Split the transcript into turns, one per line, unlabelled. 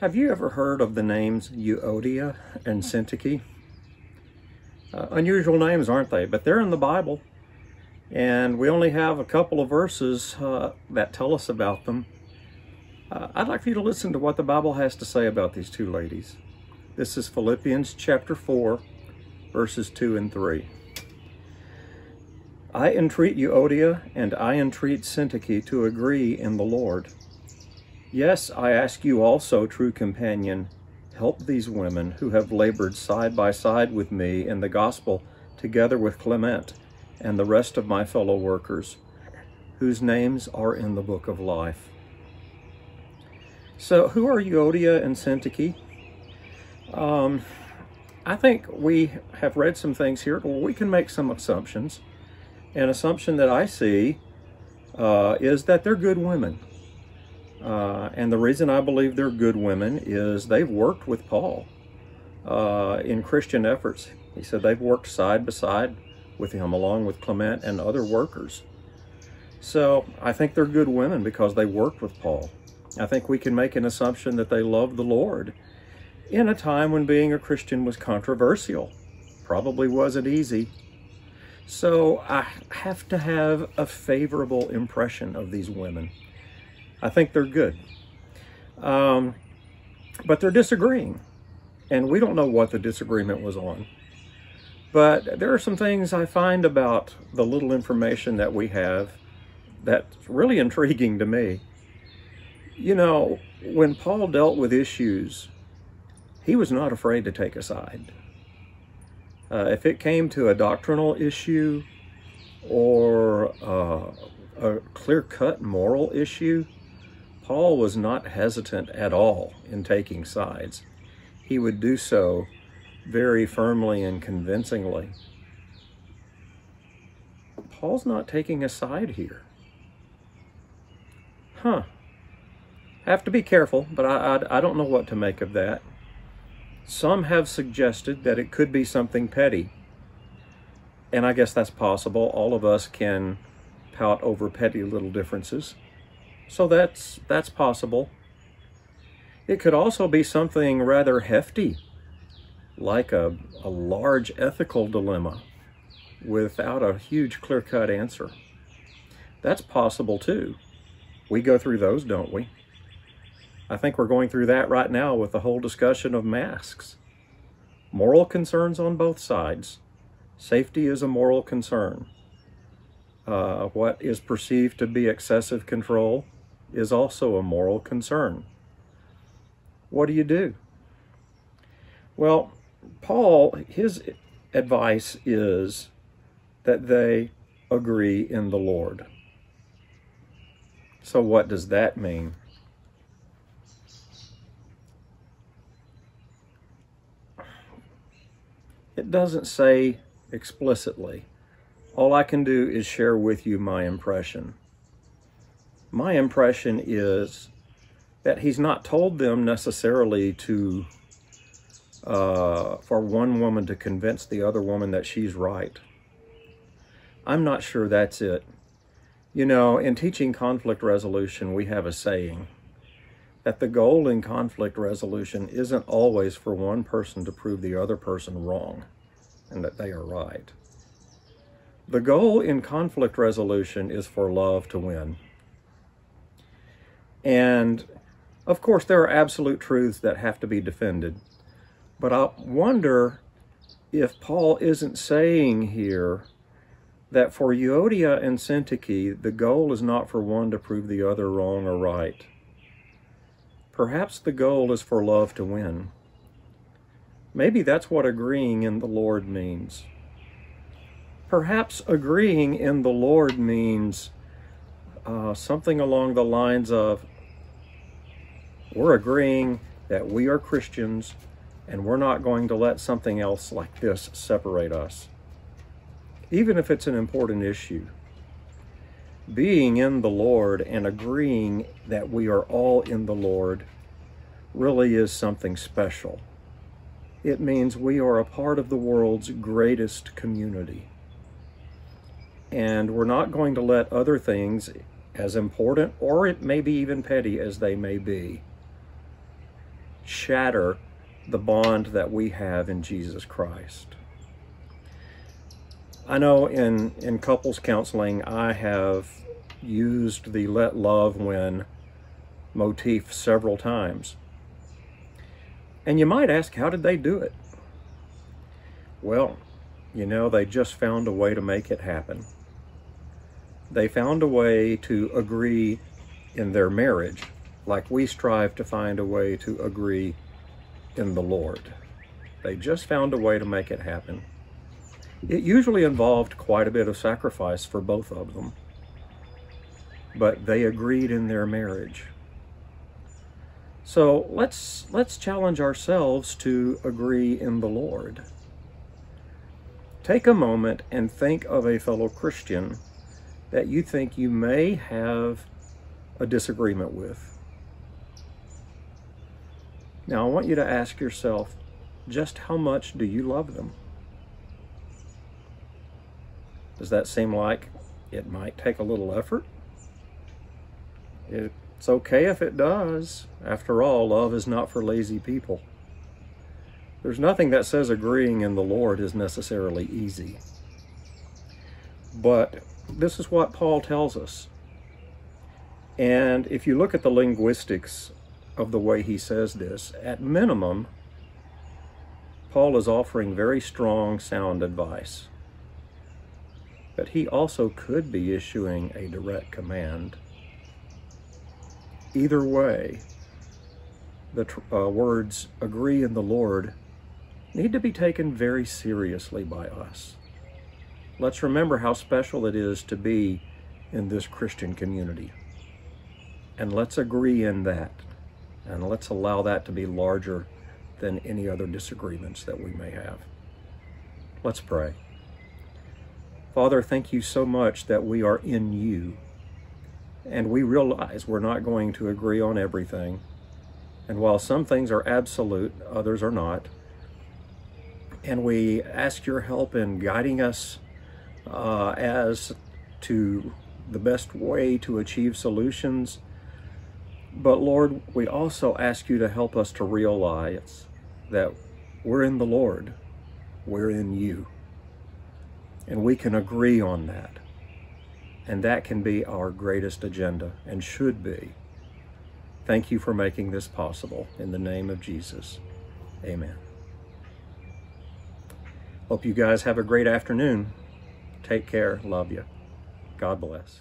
Have you ever heard of the names Euodia and Syntyche? Uh, unusual names, aren't they? But they're in the Bible. And we only have a couple of verses uh, that tell us about them. Uh, I'd like for you to listen to what the Bible has to say about these two ladies. This is Philippians chapter 4, verses 2 and 3. I entreat Euodia and I entreat Syntyche to agree in the Lord. Yes, I ask you also, true companion, help these women who have labored side by side with me in the gospel together with Clement and the rest of my fellow workers, whose names are in the book of life. So, who are Euodia and Syntyche? Um, I think we have read some things here. Well, we can make some assumptions. An assumption that I see uh, is that they're good women. Uh, and the reason I believe they're good women is they've worked with Paul uh, in Christian efforts. He said they've worked side by side with him along with Clement and other workers. So I think they're good women because they worked with Paul. I think we can make an assumption that they loved the Lord in a time when being a Christian was controversial. Probably wasn't easy. So I have to have a favorable impression of these women. I think they're good. Um, but they're disagreeing. And we don't know what the disagreement was on. But there are some things I find about the little information that we have that's really intriguing to me. You know, when Paul dealt with issues, he was not afraid to take a side. Uh, if it came to a doctrinal issue or uh, a clear-cut moral issue, Paul was not hesitant at all in taking sides. He would do so very firmly and convincingly. Paul's not taking a side here. Huh. Have to be careful, but I, I, I, don't know what to make of that. Some have suggested that it could be something petty. And I guess that's possible. All of us can pout over petty little differences. So that's, that's possible. It could also be something rather hefty like a, a large ethical dilemma without a huge clear-cut answer. That's possible too. We go through those, don't we? I think we're going through that right now with the whole discussion of masks. Moral concerns on both sides. Safety is a moral concern. Uh, what is perceived to be excessive control is also a moral concern. What do you do? Well, Paul, his advice is that they agree in the Lord. So what does that mean? It doesn't say explicitly. All I can do is share with you my impression. My impression is that he's not told them necessarily to uh, for one woman to convince the other woman that she's right. I'm not sure that's it. You know, in teaching conflict resolution, we have a saying that the goal in conflict resolution isn't always for one person to prove the other person wrong and that they are right. The goal in conflict resolution is for love to win. And of course, there are absolute truths that have to be defended. But I wonder if Paul isn't saying here that for Euodia and Syntyche, the goal is not for one to prove the other wrong or right. Perhaps the goal is for love to win. Maybe that's what agreeing in the Lord means. Perhaps agreeing in the Lord means uh, something along the lines of, we're agreeing that we are Christians and we're not going to let something else like this separate us. Even if it's an important issue. Being in the Lord and agreeing that we are all in the Lord really is something special. It means we are a part of the world's greatest community. And we're not going to let other things, as important or it may be even petty as they may be, shatter the bond that we have in Jesus Christ. I know in, in couples counseling, I have used the let love win motif several times. And you might ask, how did they do it? Well, you know, they just found a way to make it happen. They found a way to agree in their marriage, like we strive to find a way to agree in the Lord. They just found a way to make it happen. It usually involved quite a bit of sacrifice for both of them, but they agreed in their marriage. So let's let's challenge ourselves to agree in the Lord. Take a moment and think of a fellow Christian that you think you may have a disagreement with. Now, I want you to ask yourself just how much do you love them? Does that seem like it might take a little effort? It's okay if it does. After all, love is not for lazy people. There's nothing that says agreeing in the Lord is necessarily easy. But this is what Paul tells us. And if you look at the linguistics of the way he says this, at minimum, Paul is offering very strong sound advice. But he also could be issuing a direct command. Either way, the uh, words agree in the Lord need to be taken very seriously by us. Let's remember how special it is to be in this Christian community. And let's agree in that. And let's allow that to be larger than any other disagreements that we may have. Let's pray. Father, thank you so much that we are in you. And we realize we're not going to agree on everything. And while some things are absolute, others are not and we ask your help in guiding us uh, as to the best way to achieve solutions. But Lord, we also ask you to help us to realize that we're in the Lord, we're in you, and we can agree on that. And that can be our greatest agenda and should be. Thank you for making this possible. In the name of Jesus, amen. Hope you guys have a great afternoon. Take care. Love you. God bless.